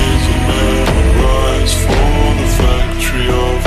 There's a man who rides for the factory of